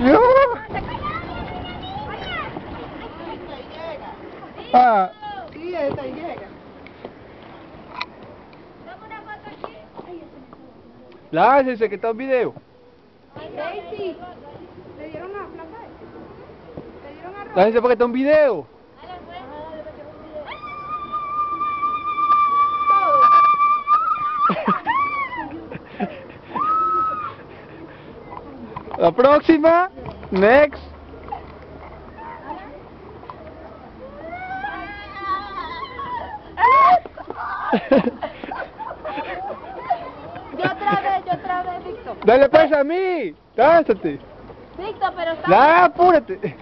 No. Ah, Sí, llega. láncese que está un video. Daisy, ¿te dieron placa? ¿Te dieron? Láncese porque está un video. La próxima. Next. Yo otra vez, yo otra vez, Víctor. Dale pues a mí. Lánzate. Víctor, pero está... Ya, apúrate.